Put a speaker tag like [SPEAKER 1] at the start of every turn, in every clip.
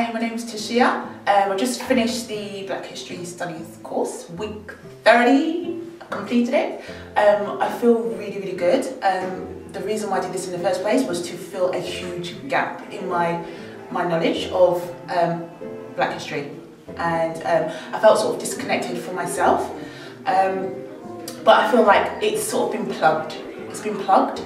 [SPEAKER 1] Hi, my name is Tashia. Um, I just finished the Black History Studies course, week 30, completed it. Um, I feel really, really good. Um, the reason why I did this in the first place was to fill a huge gap in my, my knowledge of um, Black history. And um, I felt sort of disconnected from myself. Um, but I feel like it's sort of been plugged. It's been plugged.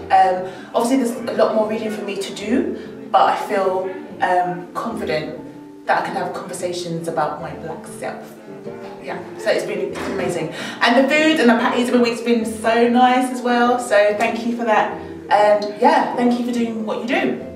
[SPEAKER 1] Obviously there's a lot more reading for me to do, but I feel um, confident that I can have conversations about my black self. Yeah, so it's been, amazing. And the food and the patties the week's been so nice as well, so thank you for that. And yeah, thank you for doing what you do.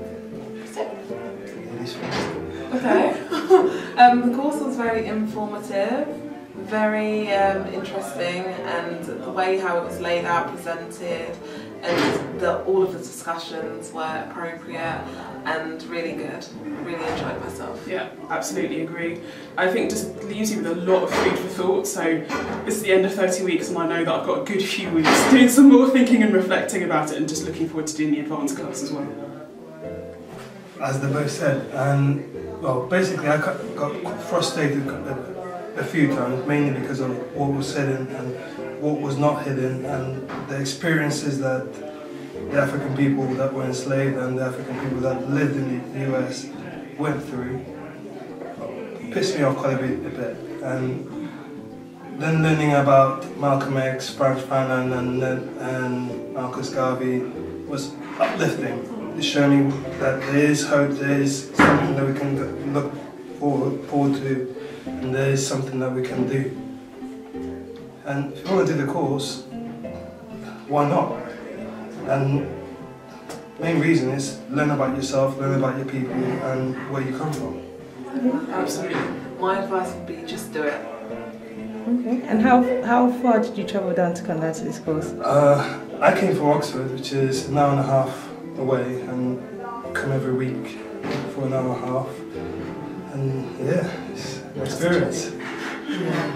[SPEAKER 2] Okay. um, the course was very informative, very um, interesting, and the way how it was laid out, presented, and the, all of the discussions were appropriate and really good. Really enjoyed myself.
[SPEAKER 3] Yeah, absolutely agree. I think just leaves you with a lot of food for thought. So this is the end of 30 weeks, and I know that I've got a good few weeks doing some more thinking and reflecting about it, and just looking forward to doing the advanced class as well.
[SPEAKER 4] As they both said, and well, basically I got got frustrated a, a few times, mainly because of what was said and, and what was not hidden, and the experiences that the African people that were enslaved and the African people that lived in the US went through pissed me off quite a bit. A bit. And then learning about Malcolm X, Frantz Fanon, and, and Marcus Garvey was uplifting. It showed me that there is hope, there is something that we can look forward, forward to, and there is something that we can do. And if you want to do the course, why not? And main reason is learn about yourself, learn about your people, and where you come from.
[SPEAKER 3] Absolutely.
[SPEAKER 2] My advice would be just do it.
[SPEAKER 5] Okay. And how how far did you travel down to come down to this course?
[SPEAKER 4] Uh, I came from Oxford, which is an hour and a half away, and come every week for an hour and a half. And yeah, it's an experience.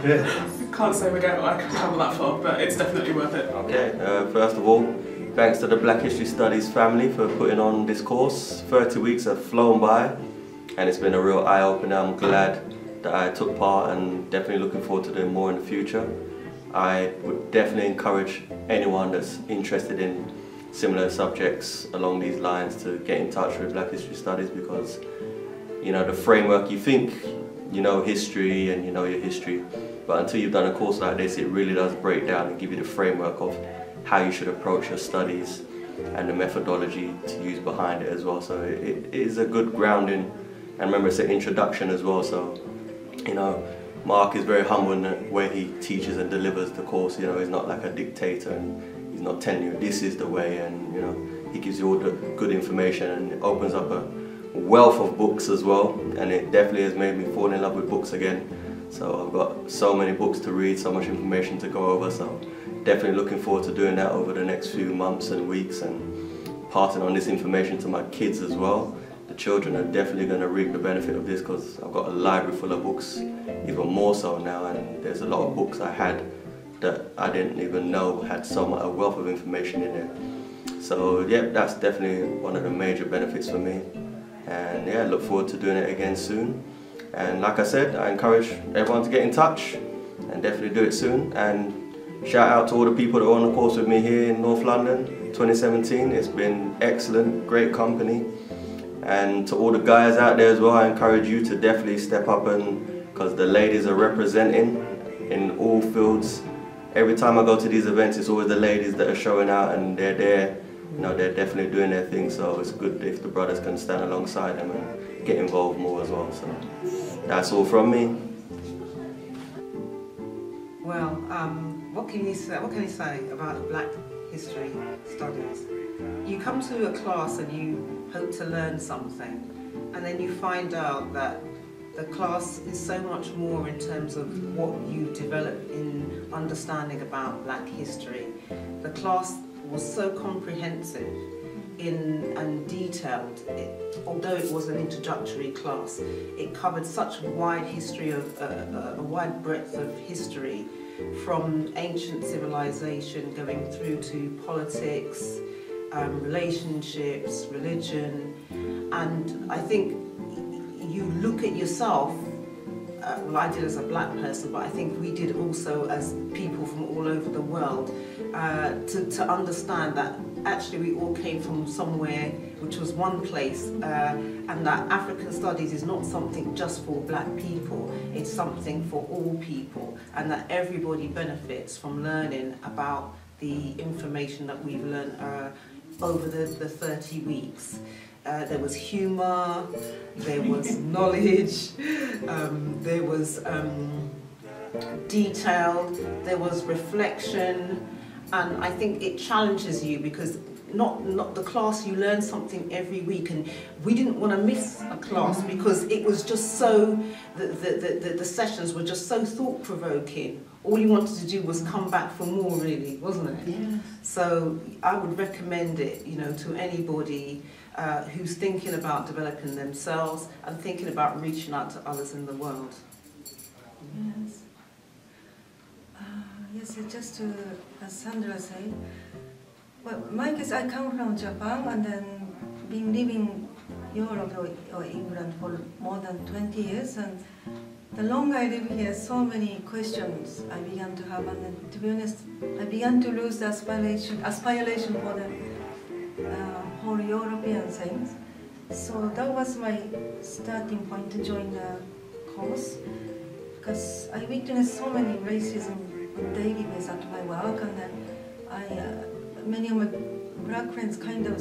[SPEAKER 4] Yeah.
[SPEAKER 3] Can't say we go, I can travel that far, but it's definitely worth it.
[SPEAKER 6] Okay, uh, first of all, thanks to the Black History Studies family for putting on this course. 30 weeks have flown by and it's been a real eye-opener. I'm glad that I took part and definitely looking forward to doing more in the future. I would definitely encourage anyone that's interested in similar subjects along these lines to get in touch with Black History Studies because you know the framework you think you know history and you know your history but until you've done a course like this it really does break down and give you the framework of how you should approach your studies and the methodology to use behind it as well. So it, it is a good grounding. And remember it's an introduction as well. So you know Mark is very humble in the way he teaches and delivers the course. You know he's not like a dictator and he's not telling you this is the way and you know he gives you all the good information and it opens up a wealth of books as well. And it definitely has made me fall in love with books again so I've got so many books to read so much information to go over so definitely looking forward to doing that over the next few months and weeks and passing on this information to my kids as well the children are definitely going to reap the benefit of this because I've got a library full of books, even more so now, and there's a lot of books I had that I didn't even know had so much a wealth of information in there. So yeah, that's definitely one of the major benefits for me. And yeah, look forward to doing it again soon. And like I said, I encourage everyone to get in touch and definitely do it soon. And shout out to all the people that are on the course with me here in North London 2017. It's been excellent, great company. And to all the guys out there as well, I encourage you to definitely step up and because the ladies are representing in all fields. Every time I go to these events, it's always the ladies that are showing out and they're there. You know, they're definitely doing their thing. So it's good if the brothers can stand alongside them and get involved more as well. So that's all from me.
[SPEAKER 7] Well, um, what can you say? What can you say about Black History Studies? You come to a class and you hope to learn something, and then you find out that the class is so much more in terms of what you develop in understanding about Black history. The class was so comprehensive in and detailed. It, although it was an introductory class, it covered such a wide history of uh, a wide breadth of history, from ancient civilization going through to politics, um, relationships, religion, and I think you look at yourself. Uh, well, I did as a black person, but I think we did also as people from all over the world uh, to, to understand that actually we all came from somewhere which was one place uh, and that African studies is not something just for black people, it's something for all people and that everybody benefits from learning about the information that we've learned uh, over the, the 30 weeks. Uh, there was humour, there was knowledge, um, there was um, detail, there was reflection, and I think it challenges you because not not the class you learn something every week and we didn't want to miss a class because it was just so the the, the, the sessions were just so thought provoking all you wanted to do was come back for more really wasn't it?
[SPEAKER 1] Yeah.
[SPEAKER 7] so I would recommend it you know to anybody uh, who's thinking about developing themselves and thinking about reaching out to others in the world.
[SPEAKER 8] Yes. Uh, yes, uh, just to, as Sandra said, well, my case, I come from Japan and then been living Europe or, England for more than 20 years. And the longer I live here, so many questions I began to have. And to be honest, I began to lose the aspiration, aspiration for the uh, whole European things. So that was my starting point to join the course because I witnessed so many racism on daily basis at my work, and I, uh, many of my black friends kind of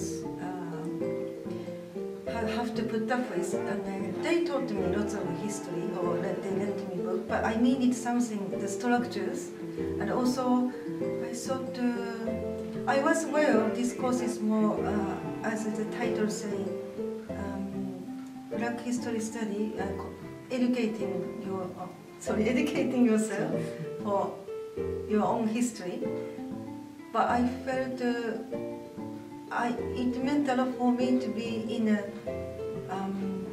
[SPEAKER 8] uh, have to put up with, and then they taught me lots of history, or they lent me book, but I needed something, the structures, and also I thought uh, I was aware this course is more, uh, as the title say, um, Black History Study, uh, educating your, uh, sorry, educating yourself for your own history. But I felt uh, I, it meant a lot for me to be in a um,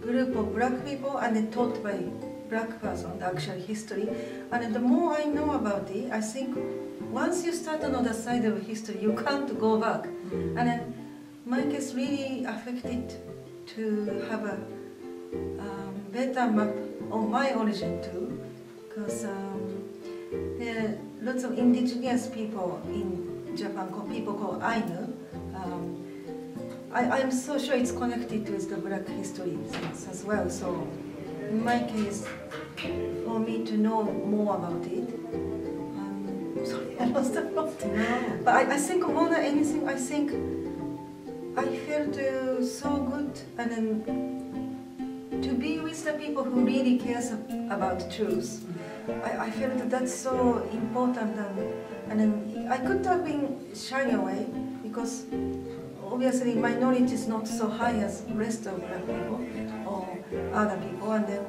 [SPEAKER 8] group of black people and taught by black person, the actual history. And the more I know about it, I think once you start on the side of history, you can't go back. And then my case really affected to have a um, better map of my origin too, because um, there are lots of indigenous people in Japan, called people called Ainu. Um, I, I'm so sure it's connected with the black history as well. So in my case, for me to know more about it, um, sorry, I lost the plot. But I, I think more than anything, I think I felt uh, so good and then to be with the people who really cares about truth. I, I felt that that's so important and, and then I could have been shying away because obviously my knowledge is not so high as rest of black people other people and then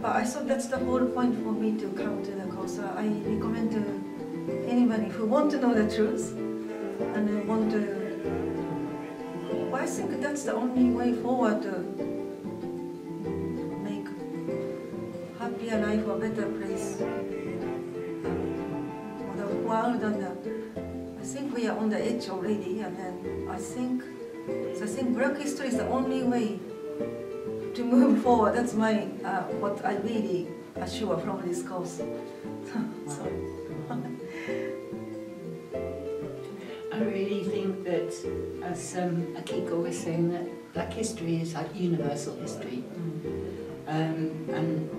[SPEAKER 8] but I thought that's the whole point for me to come to the course. I recommend to anybody who want to know the truth and want to well, I think that's the only way forward to make happier life a better place for the world and the, I think we are on the edge already and then I think I think black history is the only way to move forward. That's my uh, what I really assure from this course.
[SPEAKER 9] I really think that, as um, Akiko was saying, that Black history is like universal history. Um, and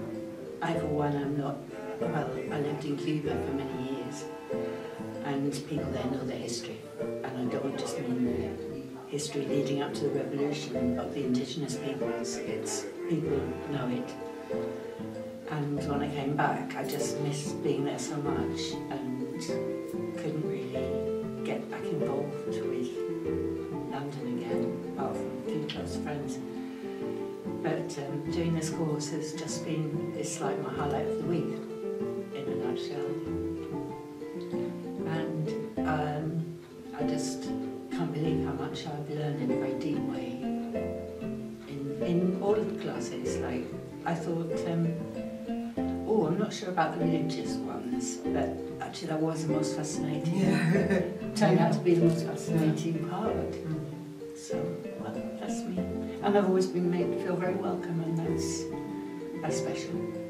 [SPEAKER 9] I, for one, am not, well, I lived in Cuba for many years, and people there know their history. And I don't just mean the history leading up to the revolution of the indigenous peoples, it's people know it. And when I came back, I just missed being there so much and couldn't really get back involved with London again, apart from a few close friends. But um, doing this course has just been, it's like my highlight of the week, in a nutshell. Classes, like, I thought, um, oh, I'm not sure about the religious ones, but actually that was the most fascinating. Turned out to be the most fascinating part. So well, that's me. And I've always been made to feel very welcome, and that's that's special.